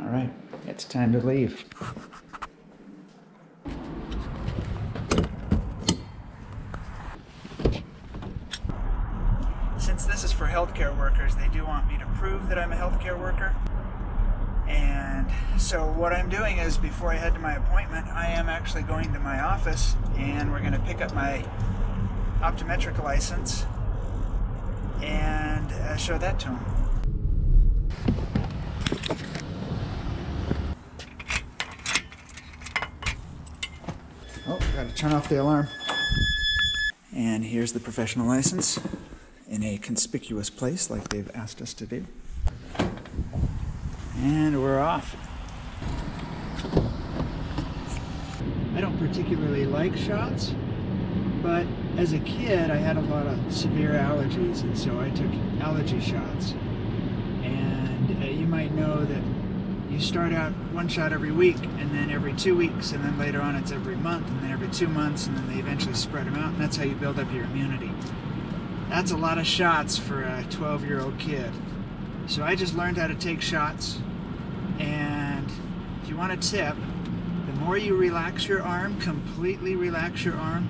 All right, it's time to leave. Since this is for healthcare workers, they do want me to prove that I'm a healthcare worker. And so what I'm doing is before I head to my appointment, I am actually going to my office and we're going to pick up my optometric license and uh, show that to him. Oh, got to turn off the alarm. And here's the professional license in a conspicuous place like they've asked us to do. And we're off. I don't particularly like shots, but as a kid I had a lot of severe allergies and so I took allergy shots. And uh, you might know that you start out one shot every week and then every two weeks and then later on it's every month and then every two months and then they eventually spread them out and that's how you build up your immunity. That's a lot of shots for a 12 year old kid. So I just learned how to take shots and if you want a tip, the more you relax your arm, completely relax your arm,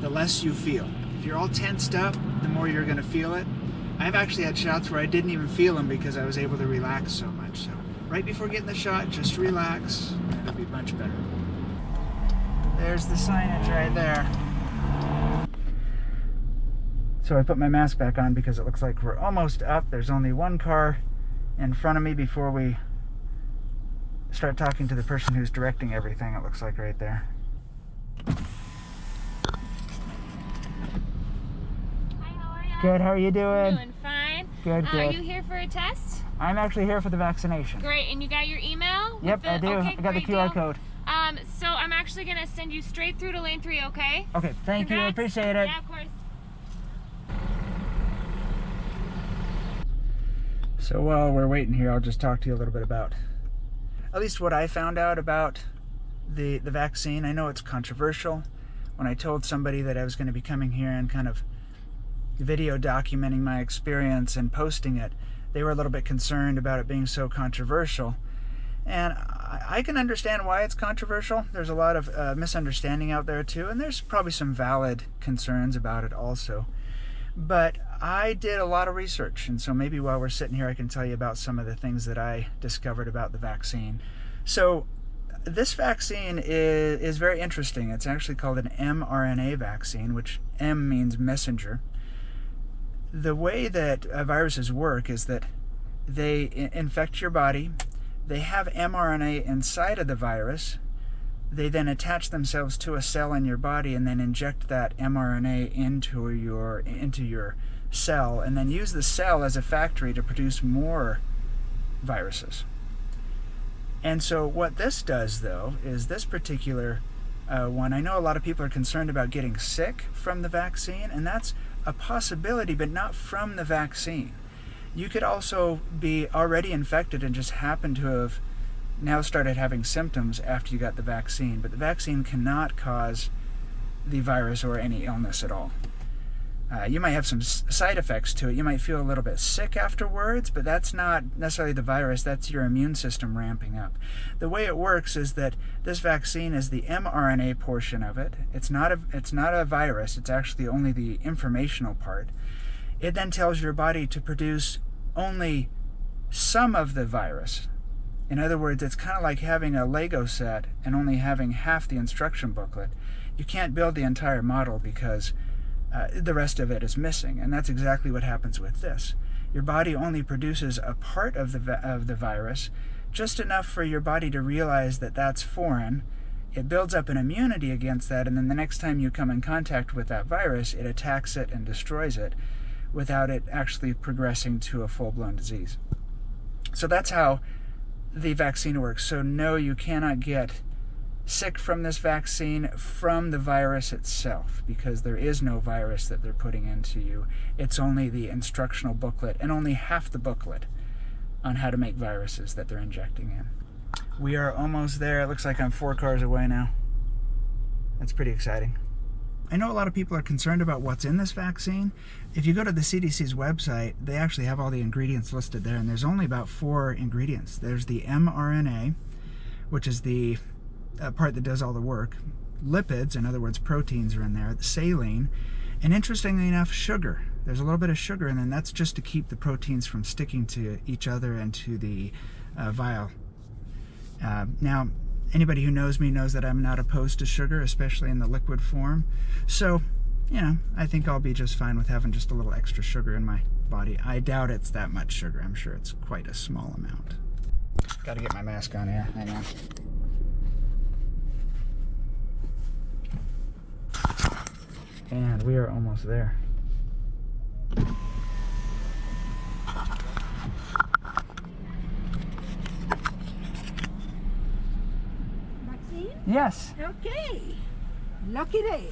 the less you feel. If you're all tensed up, the more you're going to feel it. I've actually had shots where I didn't even feel them because I was able to relax so much. So right before getting the shot, just relax. It'll be much better. There's the signage right there. So I put my mask back on because it looks like we're almost up. There's only one car in front of me before we start talking to the person who's directing everything, it looks like right there. Hi, how are you? Good, how are you doing? Doing fine. Good, Uh, good. Are you here for a test? I'm actually here for the vaccination. Great, and you got your email? Yep, the- I do. Okay, I got the QR deal. code. Um, so I'm actually gonna send you straight through to lane three, okay? Okay, thank you. I appreciate it. Yeah, of course. So while we're waiting here, I'll just talk to you a little bit about at least what I found out about the the vaccine. I know it's controversial. When I told somebody that I was going to be coming here and kind of video documenting my experience and posting it, they were a little bit concerned about it being so controversial. And I, can understand why it's controversial. There's a lot of uh, misunderstanding out there too, and there's probably some valid concerns about it also. But I did a lot of research, and so maybe while we're sitting here, I can tell you about some of the things that I discovered about the vaccine. So, this vaccine is, is very interesting. It's actually called an mRNA vaccine, which M means messenger. The way that uh, viruses work is that they infect your body, they have mRNA inside of the virus, they then attach themselves to a cell in your body and then inject that mRNA into your into your cell and then use the cell as a factory to produce more viruses. And so what this does though is this particular uh, one. I know a lot of people are concerned about getting sick from the vaccine, and that's a possibility, but not from the vaccine. You could also be already infected and just happen to have now started having symptoms after you got the vaccine, but the vaccine cannot cause the virus or any illness at all. Uh, you might have some side effects to it. You might feel a little bit sick afterwards, but that's not necessarily the virus, that's your immune system ramping up. The way it works is that this vaccine is the mRNA portion of it. It's not a it's not a virus, it's actually only the informational part. It then tells your body to produce only some of the virus, in other words, it's kind of like having a Lego set and only having half the instruction booklet. You can't build the entire model because uh, the rest of it is missing, and that's exactly what happens with this. Your body only produces a part of the of the virus, just enough for your body to realize that that's foreign. It builds up an immunity against that, and then the next time you come in contact with that virus, it attacks it and destroys it without it actually progressing to a full blown disease. So that's how the vaccine works. So, no, you cannot get sick from this vaccine from the virus itself because there is no virus that they're putting into you. It's only the instructional booklet and only half the booklet on how to make viruses that they're injecting in. We are almost there. It looks like I'm four cars away now. That's pretty exciting. I know a lot of people are concerned about what's in this vaccine. If you go to the CDC's website, they actually have all the ingredients listed there, and there's only about four ingredients. There's the mRNA, which is the uh, part that does all the work. Lipids, in other words, proteins are in there. Saline, and interestingly enough, sugar. There's a little bit of sugar, and then that's just to keep the proteins from sticking to each other and to the uh, vial. Uh, now, anybody who knows me knows that I'm not opposed to sugar, especially in the liquid form. So, you know, I think I'll be just fine with having just a little extra sugar in my body. I doubt it's that much sugar. I'm sure it's quite a small amount. Got to get my mask on here. Hang on. And we are almost there. Maxine? Yes. Okay. Lucky day.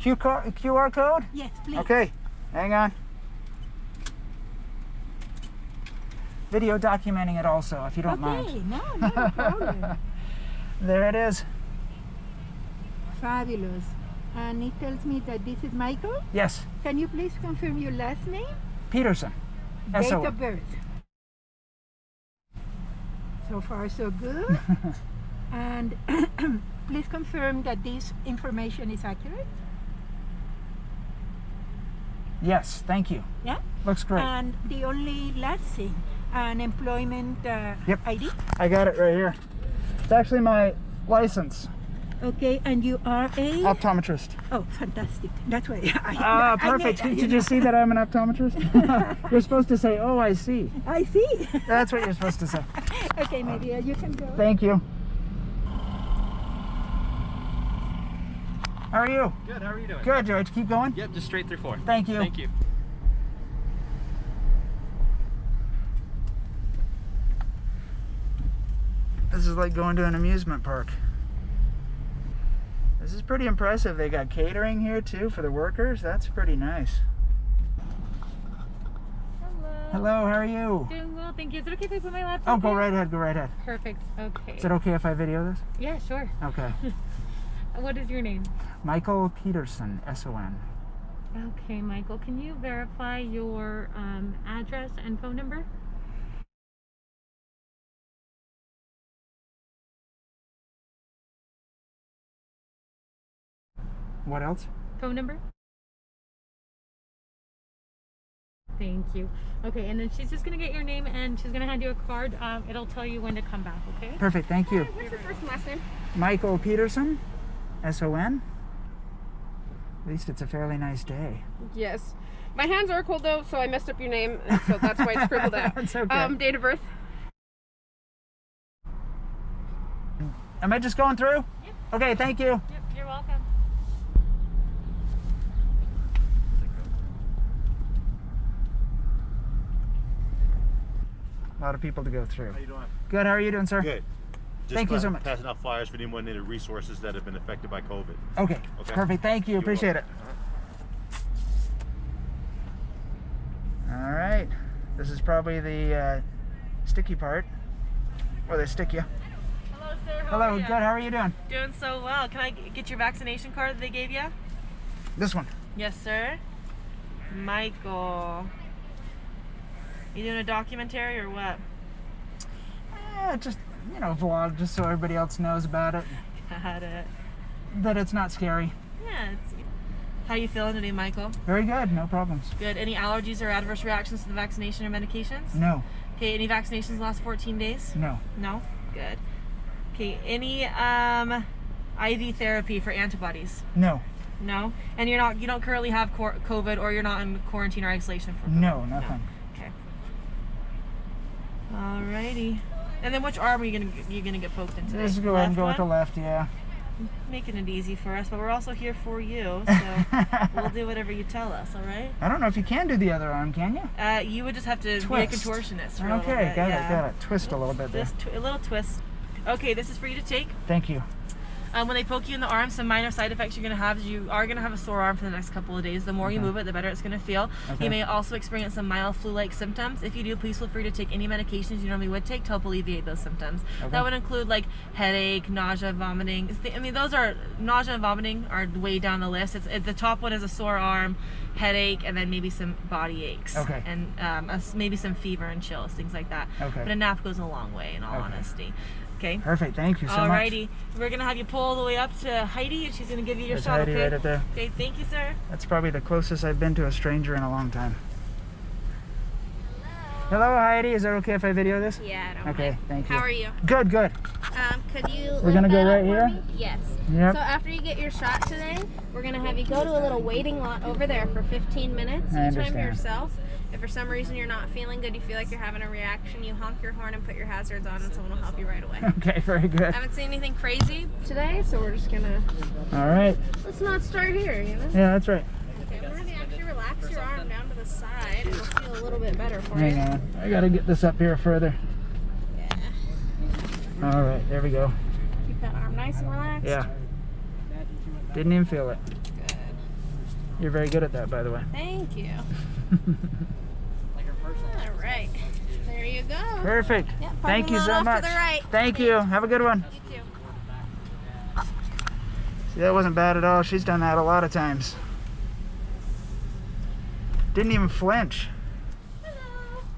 QR, QR code? Yes, please. Okay, hang on. Video documenting it also, if you don't mind. Okay, no, no problem. There it is. Fabulous. And it tells me that this is Michael. Yes, Can you please confirm your last name? Peterson. Date SO. of birth. So far, so good. and please confirm that this information is accurate. Yes, thank you. Yeah. Looks great. And the only last thing, an employment uh, Yep. ID. I got it right here. It's actually my license, Okay, and you are a. optometrist. Oh, fantastic. That's why I. Ah, I perfect. made- Did you see that I'm an optometrist? you're supposed to say, oh, I see. I see. That's what you're supposed to say. okay, my dear, you can go. Thank you. How are you? Good, how are you doing? Good, George. Keep going. Yep, just straight through four. Thank you. Thank you. This is like going to an amusement park. This is pretty impressive. They got catering here too for the workers. That's pretty nice. Hello. Hello, how are you? Doing well, thank you. Is it okay if I put my laptop Oh, go right ahead, go right ahead. Perfect. Okay. Is it okay if I video this? Yeah, sure. Okay. What is your name? Michael Peterson, S-O-N. Okay, Michael. Can you verify your um, address and phone number? What else? Phone number? Thank you. Okay, and then she's just gonna get your name and she's gonna hand you a card. Um, it'll tell you when to come back. Okay. Perfect, thank you. What's your first and last name? Michael Peterson, S-O-N. At least it's a fairly nice day. Yes. My hands are cold though, so I messed up your name, so that's why it's scribbled out. That's okay. Um, date of birth. Am I just going through? Yep. Okay, thank you. Yep. You're welcome. A lot of people to go through. How you doing? Good, how are you doing, sir? Good. Just Thank you so much. Passing out flyers for anyone needed resources that have been affected by COVID. Okay, Okay. perfect. Thank you. You're Appreciate it. All right. This is probably the uh, sticky part. Where they stick you. Hello, sir. How Hello, are good. How are you doing? Doing so well. Can I get your vaccination card that they gave you? This one. Yes, sir. Michael. You doing a documentary or what? Eh, just, you know, vlog just so everybody else knows about it. Got it. That it's not scary. Yeah. It's... How you feeling today, Michael? Very good. No problems. Good. Any allergies or adverse reactions to the vaccination or medications? No. Okay. Any vaccinations last 14 days? No. No. Good. Okay. Any um, IV therapy for antibodies? No. No. And you're not. You don't currently have COVID, or you're not in quarantine or isolation for. COVID? No, nothing. Okay. Alrighty. And then which arm are you gonna you gonna get poked into? Let's go ahead and go with the left, yeah. Making it easy for us, but we're also here for you, so we'll do whatever you tell us. All right. I don't know if you can do the other arm, can you? Uh, you would just have to be a contortionist. A Okay, bit, got yeah. it, got it. Twist a little bit there. Just tw- a little twist. Okay, this is for you to take. Thank you. Um, when they poke you in the arm, some minor side effects you're going to have is you are going to have a sore arm for the next couple of days. The more you move it, the better it's going to feel. Okay. You may also experience some mild flu-like symptoms. If you do, please feel free to take any medications you normally would take to help alleviate those symptoms. Okay. That would include like headache, nausea, vomiting. It's the- I mean, those are nausea and vomiting are way down the list. It's it, the top one is a sore arm, headache, and then maybe some body aches. Okay. And um, a maybe some fever and chills, things like that. Okay. But a nap goes a long way, in all Okay. honesty. Okay. Perfect. Thank you so much. Alrighty, we're gonna have you pull all the way up to Heidi, and she's gonna give you your There's shot. Heidi okay. right up there. Okay. Thank you, sir. That's probably the closest I've been to a stranger in a long time. Hello, Hello, Heidi. Is that okay if I video this? Yeah, I don't Okay, mind. thank you. How are you? Good, good. Um, could you? We're gonna go right here? me? Yes. Yep. So after you get your shot today, we're gonna have you go to a little waiting lot over there for 15 minutes. I You time yourself. If for some reason you're not feeling good, you feel like you're having a reaction, you honk your horn and put your hazards on, and someone will help you right away. Okay, very good. I haven't seen anything crazy today, so we're just gonna All right. let's not start here, you know. Yeah, that's right. Okay, we're gonna actually relax your arm down to the side. It'll feel a little bit better for Hang you. on. I gotta get this up here further. Yeah. All right, there we go. Keep that arm nice and relaxed. Yeah. Didn't even feel it. Good. You're very good at that, by the way. Thank you. All right. There you go. Perfect. Yeah, Thank you so much. right. Thank you. Have a good one. You too. See, that wasn't bad at all. She's done that a lot of times. Didn't even flinch. Hello,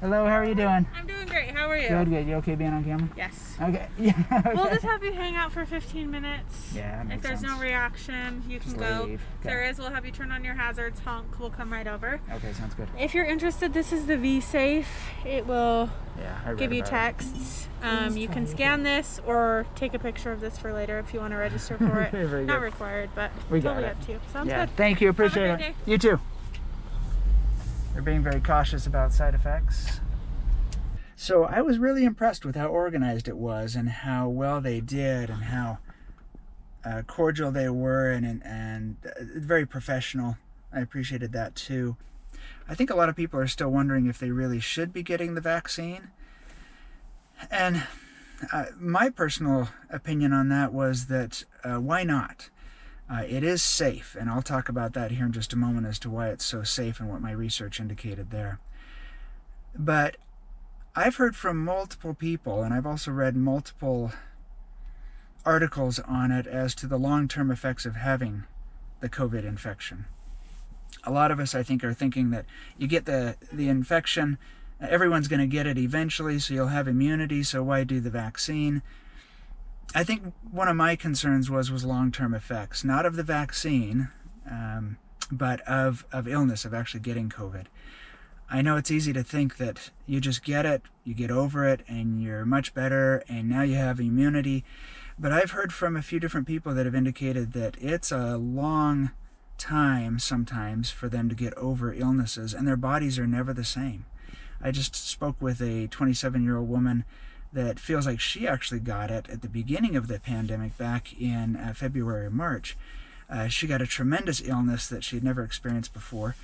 Hello, how are you doing? I'm doing. How are you? Good, good. You okay being on camera? Yes. Okay. Yeah. Okay. We'll just have you hang out for 15 minutes. Yeah, If there's no reaction, you can Just go. leave. If there Okay. is, we'll have you turn on your hazards. Honk. We'll come right over. Okay, sounds good. If you're interested, this is the V Safe. It will Yeah, give you texts. Um, you can scan this or take a picture of this for later if you want to register for it. Very Not good. required, but We got totally it. up to you. Sounds Yeah, good. thank you. Appreciate it. day. You too. They're being very cautious about side effects. So I was really impressed with how organized it was and how well they did and how uh, cordial they were and and, and uh, very professional. I appreciated that too. I think a lot of people are still wondering if they really should be getting the vaccine. And uh, my personal opinion on that was that uh, why not? Uh, it is safe, and I'll talk about that here in just a moment as to why it's so safe and what my research indicated there. But I've heard from multiple people, and I've also read multiple articles on it as to the long term effects of having the COVID infection. A lot of us, I think, are thinking that you get the, the infection, everyone's going to get it eventually, so you'll have immunity, so why do the vaccine? I think one of my concerns was was long term effects, not of the vaccine, um, but of of illness, of actually getting COVID. I know it's easy to think that you just get it, you get over it, and you're much better, and now you have immunity. But I've heard from a few different people that have indicated that it's a long time sometimes for them to get over illnesses, and their bodies are never the same. I just spoke with a 27 year old woman that feels like she actually got it at the beginning of the pandemic back in uh, February March. Uh, she got a tremendous illness that she had never experienced before,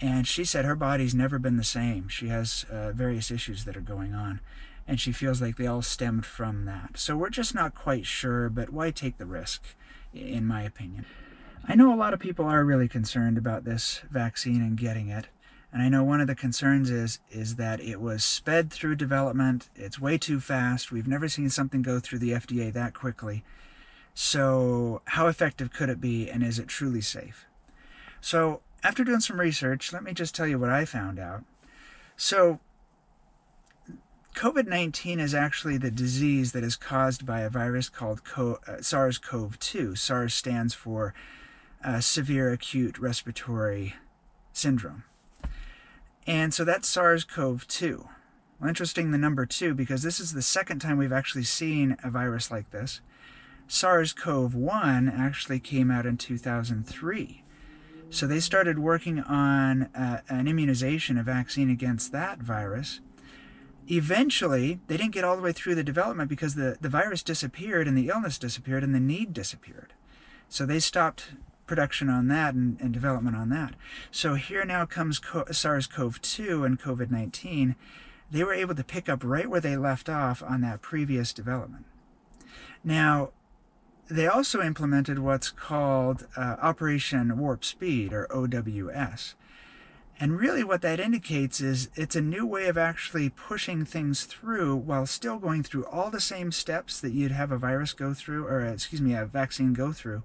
and she said her body's never been the same. She has uh, various issues that are going on, and she feels like they all stemmed from that. So we're just not quite sure, but why take the risk, in my opinion? I know a lot of people are really concerned about this vaccine and getting it. And I know one of the concerns is is that it was sped through development. It's way too fast. We've never seen something go through the FDA that quickly. So, how effective could it be and is it truly safe? So, after doing some research, let me just tell you what I found out. So, COVID 19 is actually the disease that is caused by a virus called co- uh, SARS CoV 2. SARS stands for uh, Severe Acute Respiratory Syndrome. And so that's SARS CoV 2. Well, interesting the number two because this is the second time we've actually seen a virus like this. SARS CoV 1 actually came out in 2003. So they started working on uh, an immunization, a vaccine against that virus. Eventually, they didn't get all the way through the development because the, the virus disappeared and the illness disappeared and the need disappeared. So they stopped production on that and, and development on that. So here now comes Co- SARS CoV 2 and COVID 19. They were able to pick up right where they left off on that previous development. Now, they also implemented what's called uh, Operation Warp Speed, or OWS. And really, what that indicates is it's a new way of actually pushing things through while still going through all the same steps that you'd have a virus go through, or excuse me, a vaccine go through,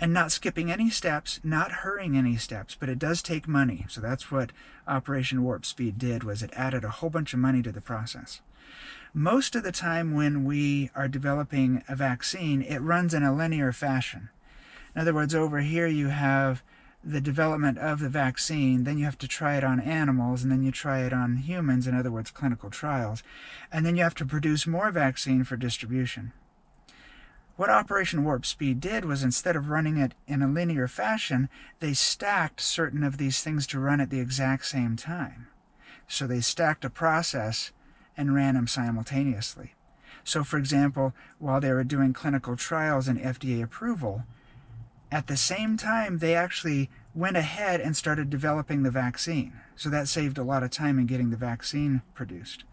and not skipping any steps, not hurrying any steps. But it does take money, so that's what Operation Warp Speed did. Was it added a whole bunch of money to the process? Most of the time, when we are developing a vaccine, it runs in a linear fashion. In other words, over here you have the development of the vaccine, then you have to try it on animals, and then you try it on humans, in other words, clinical trials, and then you have to produce more vaccine for distribution. What Operation Warp Speed did was instead of running it in a linear fashion, they stacked certain of these things to run at the exact same time. So they stacked a process and ran them simultaneously. So, for example, while they were doing clinical trials and FDA approval, at the same time, they actually went ahead and started developing the vaccine. So that saved a lot of time in getting the vaccine produced.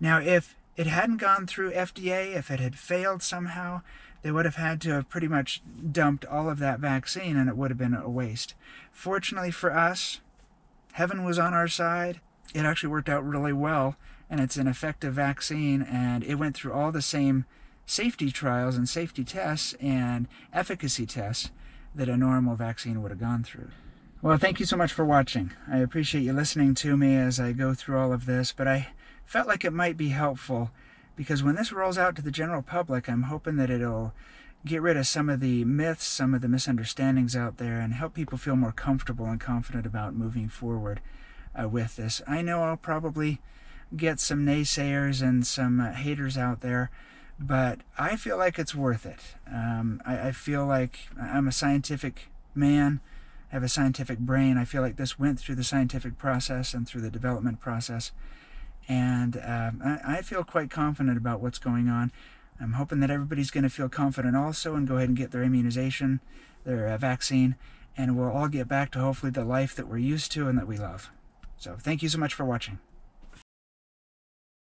Now, if it hadn't gone through FDA, if it had failed somehow, they would have had to have pretty much dumped all of that vaccine and it would have been a waste. Fortunately for us, heaven was on our side. It actually worked out really well and it's an effective vaccine and it went through all the same safety trials and safety tests and efficacy tests that a normal vaccine would have gone through. Well, thank you so much for watching. I appreciate you listening to me as I go through all of this, but I felt like it might be helpful because when this rolls out to the general public, I'm hoping that it'll get rid of some of the myths, some of the misunderstandings out there, and help people feel more comfortable and confident about moving forward uh, with this. I know I'll probably get some naysayers and some uh, haters out there but I feel like it's worth it. Um, I, I, feel like I'm a scientific man, I have a scientific brain. I feel like this went through the scientific process and through the development process, and um, I, I, feel quite confident about what's going on. I'm hoping that everybody's going to feel confident also and go ahead and get their immunization, their uh, vaccine, and we'll all get back to hopefully the life that we're used to and that we love. So thank you so much for watching.